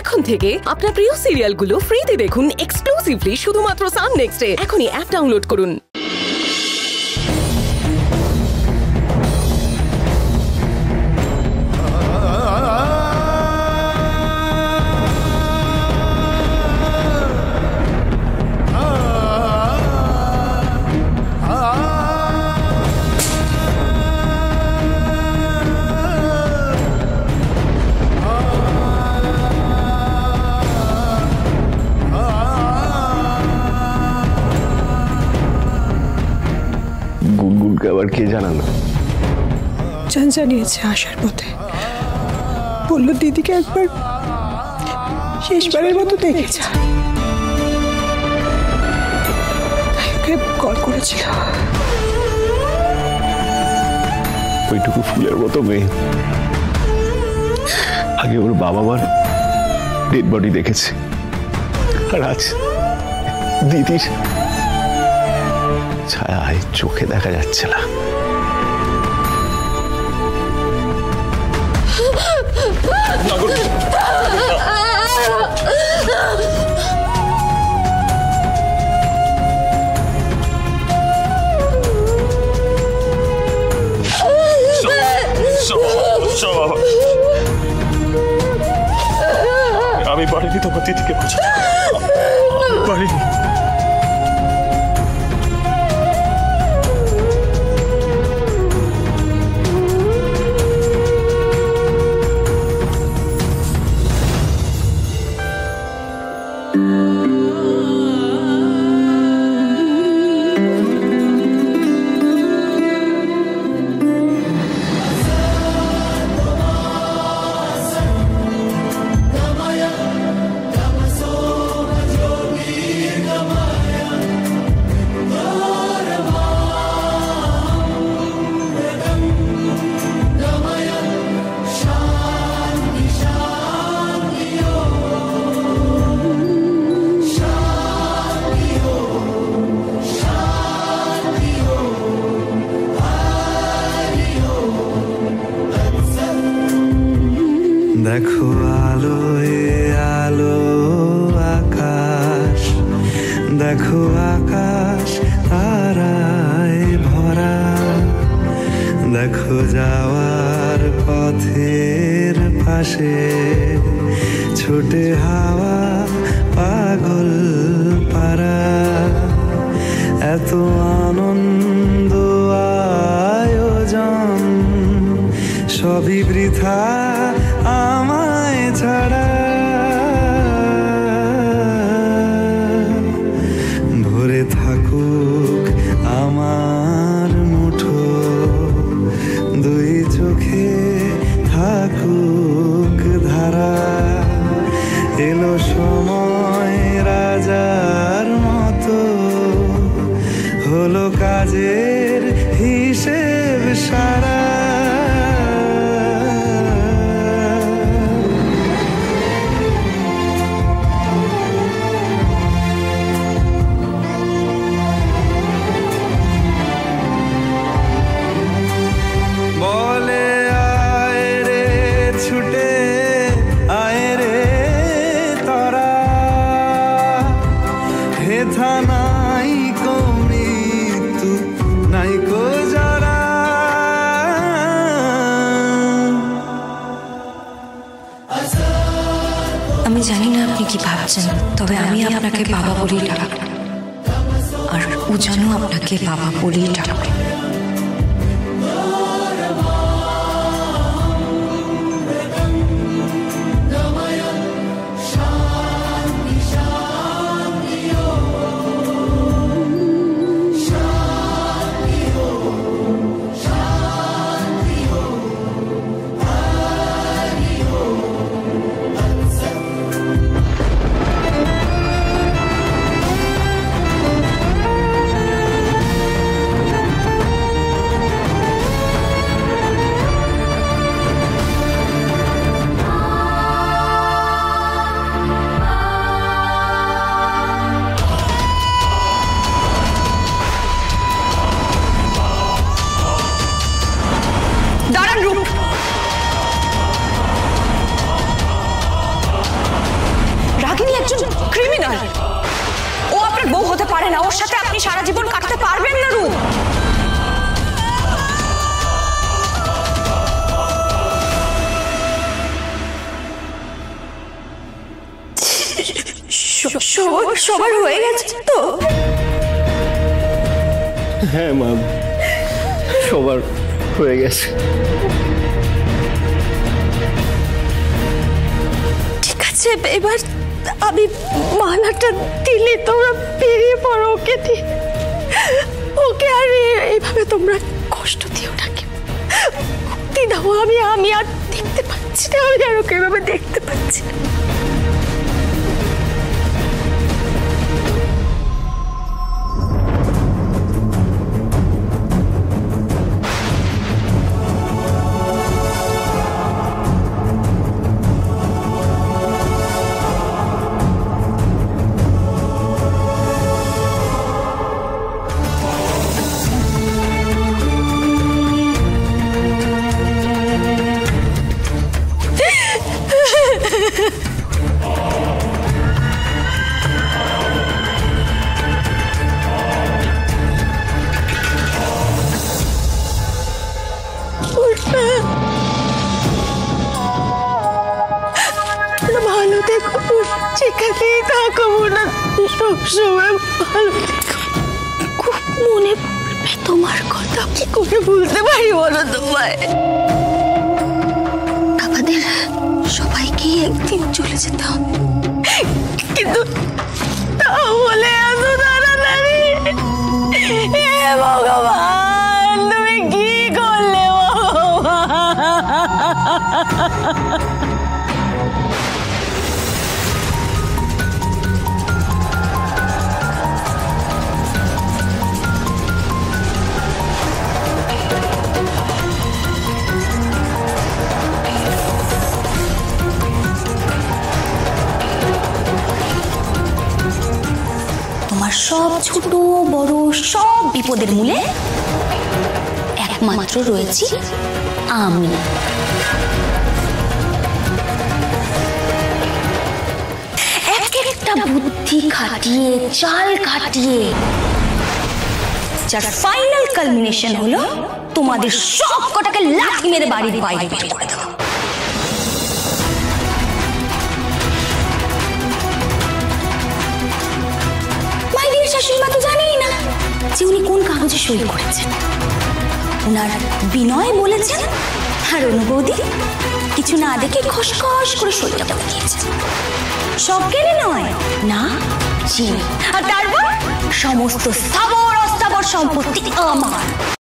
এখন থেকে আপনার প্রিয় সিরিয়ালগুলো ফ্রিতে দেখুন এক্সক্লুসিভলি শুধুমাত্র সান নেক্সটে এখনই অ্যাপ ডাউনলোড করুন। কে জানালো চান জানিয়েছে আসার পথে। বলল দিদিকে একবার শেষবারের মতো দেখে যা কল করেছিল। ওইটুকু ফুলের মতো মেয়ে। আগে ওর বাবা মার ডেড বডি দেখেছে। আর আজ দিদির ছায় চোখে দেখা যাচ্ছে না। দেখো আলোয়, আলো আকাশ। দেখো আকাশ, তারায় ভরা। দেখো যাওয়ার পথের পাশে ছোটে হাওয়া পাগল কাজের হিসেব সারা বাবা বলেই ডাকবে। আর ও যেন আপনাকে বাবা বলেই ডাকবে। রূপ রাগিনী একজন ক্রিমিনাল ও আপনার বউ হতে পারে না, ওর সাথে আপনি সারা জীবন কাটাতে পারবেন না, রূপ। সবার হয়ে গেছে তো? হ্যাঁ মা সবার হয়ে গেছে। ঠিক আছে, এবার আমি মালাটা দিলে তোমরা বেরিয়ে পড়ো, ওকে ওকে আর এইভাবে তোমরা কষ্ট দিও না কেউ। দাও আমি আমি আর দেখতে পাচ্ছি না, আমি আর ওকে এভাবে দেখতে পাচ্ছি না। যেখানেই থাকো না সবসময় ভালো খুব মনে পড়বে তোমার কথা। কি করে ভুলতে পারি বলো তোমায়? আমাদের সবাইকে একদিন চলে যেতে হবে। কিন্তু তাও বলে এত তাড়াতাড়ি। ভগবান তুমি কি করলে ছোট, বড়, সব বিপদের মূলে একমাত্র রয়েছি আমি। এক একটা বুদ্ধি খাটিয়ে, চাল খাটিয়ে, যার ফাইনাল কালমিনেশন হলো তোমাদের সব কটাকে লাথি মেরে বাড়ির বাইরে করে দেওয়া। যে উনি কোন কাগজে সই করেছেন? ওনার বিনয় বলেছেন, আর অনুবৌদি কিছু না দেখে খসখস করে সইটা করে দিয়েছেন সব কেনে নয়, না জি আর তারপর, সমস্ত স্থাবর অস্থাবর সম্পত্তি আমার।